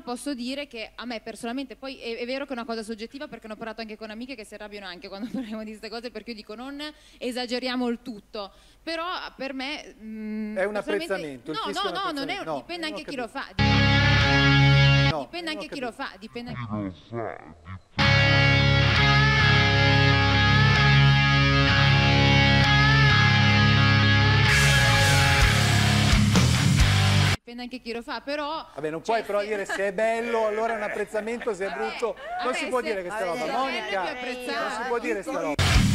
posso dire che a me personalmente, poi è, è vero che è una cosa soggettiva perché ne ho parlato anche con amiche che si arrabbiano anche quando parliamo di queste cose perché io dico non esageriamo il tutto, però per me... mm, È un apprezzamento, No, no, no, non è. No, dipende anche chi lo fa. No, Dipende anche chi lo fa, dipende Dipende anche chi lo fa, però... Vabbè, non puoi cioè, però se- dire se è bello, allora è un apprezzento, se è brutto. Non vabbè, si può se- dire questa vabbè, roba, se è bello è Monica. Non si può dire questa roba.